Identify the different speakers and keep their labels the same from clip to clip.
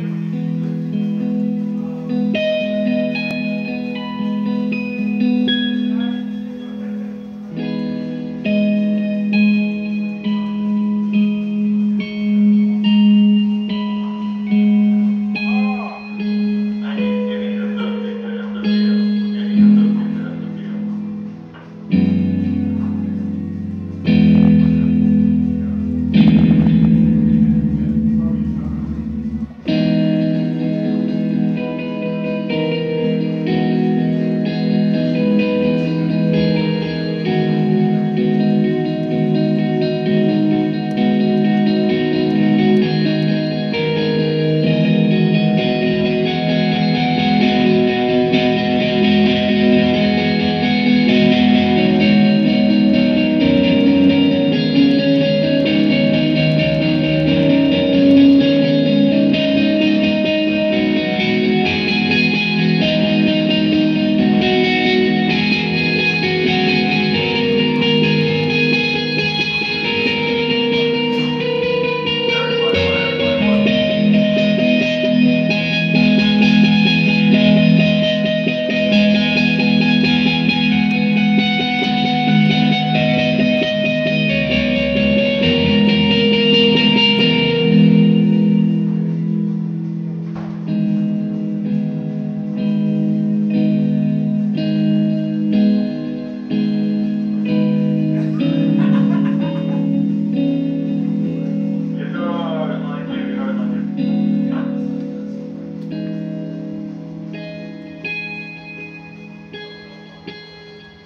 Speaker 1: Thank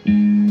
Speaker 1: Mm-hmm.